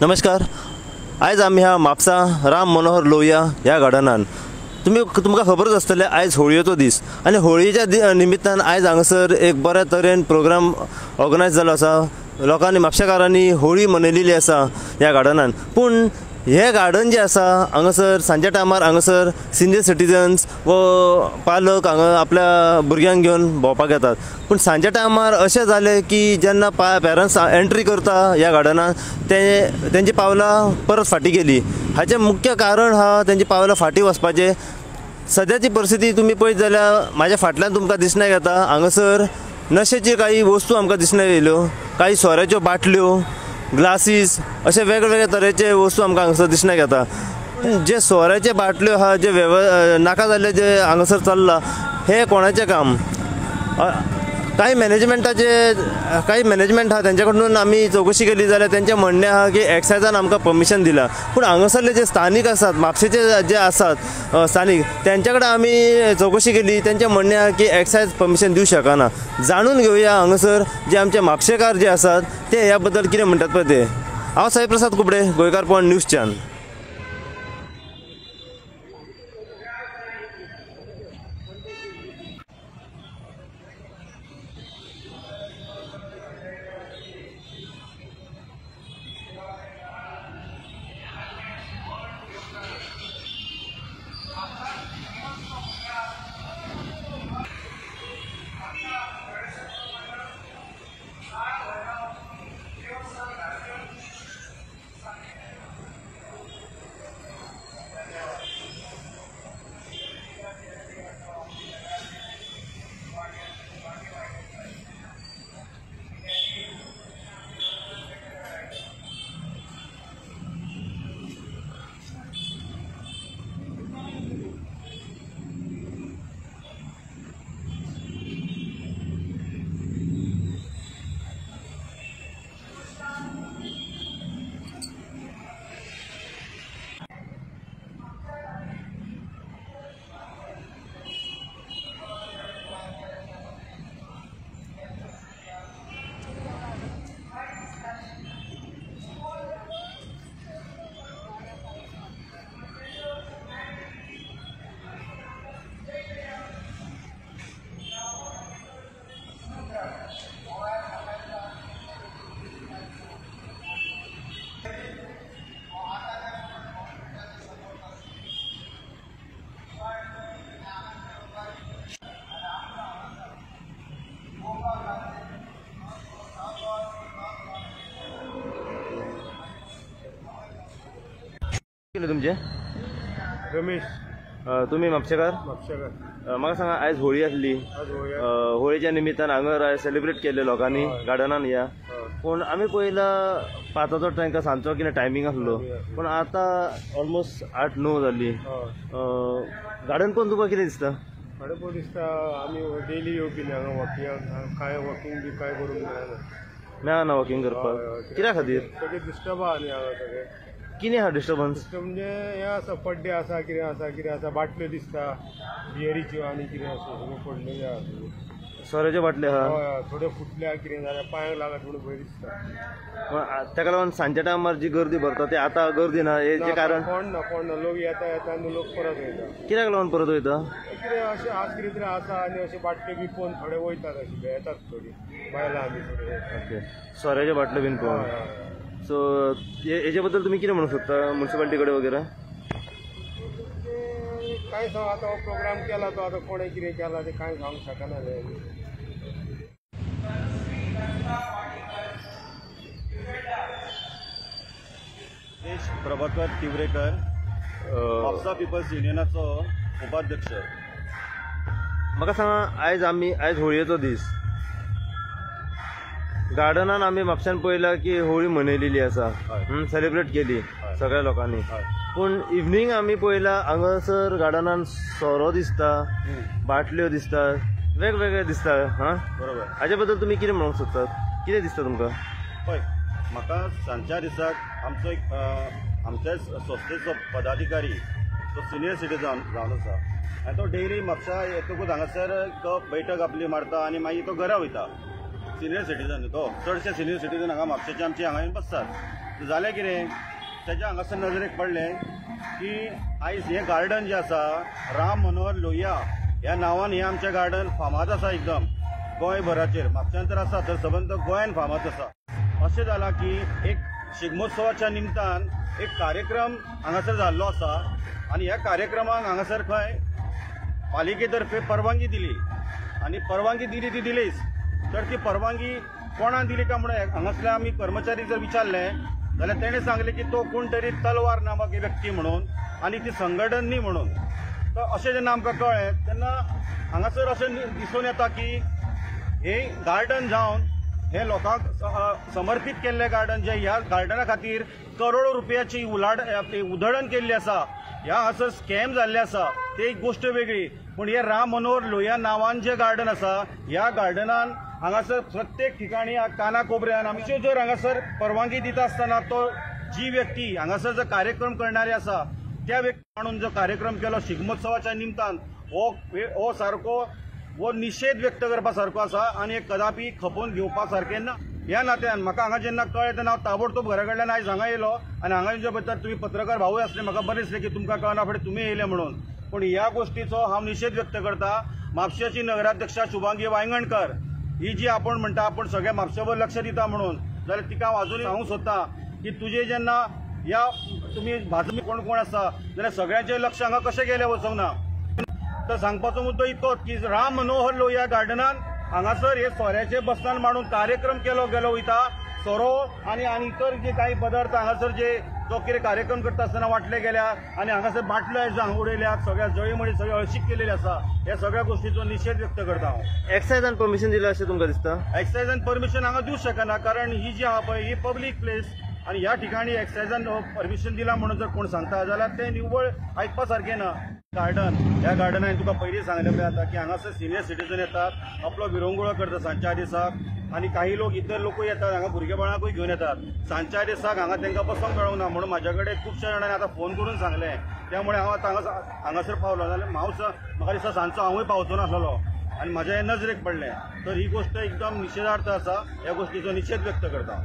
नमस्कार. आयज आमी ह्या म्हापसा राम मनोहर लोहिया ह्या गार्डनान तुमी तुमकां खबरच आसतलें आयज होळयेचो दीस आनी होळयेच्या दि निमित्तान आयज हांगासर एक बऱ्या तरेन प्रोग्राम ऑर्गनायज जालो आसा लोकांनी म्हापशेकारांनी होळी मनयलेली आसा ह्या गार्डनान पूण हे गार्डन जे आसा हांगासर सांच्या टायमार हांगासर सिनियर सिटीजन्स व पालक हांगा आपल्या भुरग्यांक घेवन भोंवपाक येतात. पूण सांच्या टायमार अशें जालें की जेन्ना पा पेरंट्स एंट्री करता ह्या गार्डनांत ते तेंची पावलां परत फाटीं गेली. हाचें मुख्य कारण हा तेंची पावलां फाटीं वचपाचें सद्याची परिस्थिती तुम्ही पळयत जाल्यार म्हाज्या फाटल्यान तुमकां दिसण्याक येता. हांगासर नशेची काही वस्तू आमकां दिसण्याक येयल्यो. काही सोऱ्याच्यो बाटल्यो ग्लासीस अशे वेगवेगळे तरेचे वस्तू आमकां हांगासर दिसण्याक येता. जे सोऱ्याचे बाटल्यो आहा जे वेव नाका जाल्ले जे हांगासर चल्ला हे कोणाचें काम? काही मॅनेजमेंटाचे काही मॅनेजमेंट हा तेंच्या कडून आमी केली जाल्यार तेंचें म्हणणें आहा की एक्सायजान आमकां परमिशन दिला. पूण हांगासरले जे स्थानीक आसात म्हापशेचे जे आसात स्थानीक तेंच्या कडेन आमी चवकशी केली. तेंचें म्हणणें आहा की एक्सायज परमिशन दिवं शकना. जाणून घेवया हांगासर जे आमचे म्हापशेकार जे आसात ते ह्या बद्दल कितें म्हणटात पळय ते हांव साईप्रसाद कुबडे गोंयकारपण न्यूज चॅनल. केले तुमचे? रमेश. अ, तुमी म्हापशेकार म्हापशेकार अ, म्हाका सांगा आयज होळी आसली आज होया अ, होळीच्या निमित्तान हांगा सेलिब्रेट केले लोकांनी. गार्डनान या. पूण आमी पयला पांचाचो तांकां सांजचो कितें टायमींग आसलो पूण आतां ऑलमोस्ट आठ णव हय. गार्डन पळोवन तुका कितें दिसता? थोडे पळय दिसता? आमी डेली येवपी न्ही हांगा वॉकिंगाक कांय वॉकिंग बी कांय करूंक मेळना मेळना वॉकिंग. करपाक कित्या खातीर सगळे डिस्टर्ब आहा न्ही हांगा सगळे. कितें आहा डिस्टर्बन्स डिस्टर्ब म्हणजे हे आसा पड्डे आसा कितें आसा कितें आसा बाटल्यो दिसता. बियरीच्यो आनी कितें अशें सगळें पडलेले आहा सगळे. सोऱ्याचे बाटले आहा हय हय थोडे फुटल्या कितें जाल्यार पांयांक लागत म्हणून भंय दिसता. ताका लागून सांजच्या टायमार जी गर्दी भरता ते आतां गर्दी ना हेजें कारण? कोण ना कोण ना लोक येता येता आनी लोक परत वयता कित्याक लागून परत वयता कितें अशें आज कितें तरी आसा आनी अशे बाटल्यो बी पळोवन थोडे वयतात अशे येतात थोडी. बायलां आमी थोडे. ओके. सोऱ्याचे बाटले बीन हय. सो हेजे बद्दल तुमी कितें म्हणूंक सोदता म्युन्सिपालिटी कडेन वगैरे? काय सांग आतां हो प्रोग्राम केला तो आतां कोणें कितें केला ते कांय सांगूंक शकना. देश प्रभाकर तिवरेकर म्हापसा पिपल्स युनियनाचो उपाध्यक्ष. म्हाका सांगा आयज आमी आयज होळयेचो दीस गार्डनान आमी म्हापशान पळयला की होळी मनयलेली आसा. सेलिब्रेट केली. सगळ्या लोकांनी. पूण इवनिंग आमी पळयला हांगासर गार्डनान सोरो दिसता बाटल्यो दिसता वेगवेगळे दिसता हा? बरोबर. हाचे बद्दल तुमी कितें म्हणूंक सोदतात कितें दिसता तुमकां? पळय म्हाका सांजच्या दिसाक आमचो एक आमच्या संस्थेचो पदाधिकारी तो सिनियर सिटीजन जावन आसा. आनी तो डेली म्हापसा येतकूच हांगासर तो बैठक आपली मारता आनी मागीर तो घरा वयता. सिनियर सिटीजन तो चडशे सिनियर सिटीजन हांगा म्हापशेचे आमचे हांगा येवन बसतात. जालें कितें तेच्या हांगासर नजरेक पडलें की आयज हें गार्डन जें आसा राम मनोहर लोहिया ह्या नांवान हें आमचें गार्डन फामाद आसा एकदम. गोंयभराचेर म्हापशान तर आसा तर सबंद गोंयान फामाद आसा अशें जालां की एक शिगमोत्सवाच्या निमतान एक कार्यक्रम हांगासर जाल्लो आसा आनी ह्या कार्यक्रमाक हांगासर खंय पालिकेतर्फे परवानगी दिली. आनी परवानगी दिली ती दिलीच. तर ती परवानगी कोणान दिली का म्हणून हांगासले आमी कर्मचारी जर विचारले जाल्यार तेणें सांगले की तो कोण तरी तलवार नामक एक व्यक्ती म्हणून आणि ती संघटन न्ही म्हणून. तर अशें जेन्ना आमकां कळ्ळें तेन्ना हांगासर अशें दिसून येता की हे गार्डन जावन हे लोकांक स- समर्पीत केल्लें गार्डन जे ह्या गार्डना खातीर करोडो रुपयाची उलाड उधळण केल्ली आसा. ह्या हांगासर स्कॅम जाल्ले आसा. ते एक गोश्ट वेगळी. पूण हे राम मनोहर लोहिया नांवान जे गार्डन आसा ह्या गार्डनान हांगासर प्रत्येक ठिकाणी कानाकोपऱ्यान आमच्यो जर हांगासर परवानगी दिता आसतना तो जी व्यक्ती हांगासर जो कार्यक्रम करणारे आसा त्या व्यक्ती म्हणून जो कार्यक्रम केलो शिगमोत्सवाच्या निमतान हो हो सारको हो निशेध व्यक्त करपा सारको आसा आनी कदापि खपोवन घेवपा सारकें ना ह्या नात्यान. म्हाका हांगा जेन्ना कळ्ळें तेन्ना हांव ताबडतोब घरा कडल्यान आयज हांगा येयलो आनी हांगा येवच्या भितर तुमी पत्रकार भावूय आसले म्हाका बरें दिसलें की तुमकां कळना फुडें तुमी येयले म्हणून. पूण ह्या गोश्टीचो हांव निशेध व्यक्त करता म्हापशेची नगराध्यक्षा शुभांगी वांयगणकर. ही जी आपण म्हणटा आपण सगळ्या म्हापशेवर लक्ष दिता म्हणून जाल्यार तिका हांव अजूनय सांगूंक सोदता की तुजे जेन्ना ह्या तुमी भाजपी कोण कोण आसा जाल्यार सगळ्यांचें लक्ष हांगा कशें गेलें हो वचूंक ना. तर सांगपाचो मुद्दो इतकोच की राम मनोहर लोहिया गार्डनान हांगासर हे सोऱ्याचे बसतान मांडून कार्यक्रम केलो गेलो वयता सोरो आनी आनी इतर जे काही पदार्थ हांगासर जे जो कितें कार्यक्रम करता आसतना वाटले गेल्या आनी हांगासर बाटल्यो आयज हांगा उडयल्यात सगळ्या जळीमळी सगळी हळशीक केलेली आसा ह्या सगळ्या गोष्टीचो निशेध व्यक्त करता हांव एक्सायजान परमिशन दिलें अशें तुमकां दिसता? एक्सायजान परमिशन हांगा दिवंक शकना कारण ही जी आहा पळय ही पब्लीक प्लेस आनी ह्या ठिकाणी एक्सायजान परमिशन दिला म्हणून जर कोण सांगता जाल्यार ते निव्वळ आयकपा सारकें ना गार्डन ह्या गार्डनान तुका पयलीं सांगलें पळय आतां की हांगासर सिनियर सिटीजन येतात आपलो विरंगुळो करता सांच्या दिसाक आनी काही लोक इतर लोकूय येतात हांगा भुरगे बाळांकूय घेवन येतात. सांच्या दिसाक हांगा तांकां बसोंक मेळूंक ना. म्हणून म्हाज्या कडेन खुबश्या जाणांनी आतां फोन करून सांगलें. त्यामुळे हांव आतां हांगा हांगासर पावलो. जाल्यार हांव म्हाका दिसता सांजचो हांवूय पावचो नासलो आनी म्हाज्या नजरेक पडलें. तर ही गोश्ट एकदम निशेधार्थ आसा ह्या गोश्टीचो निशेध व्यक्त करता.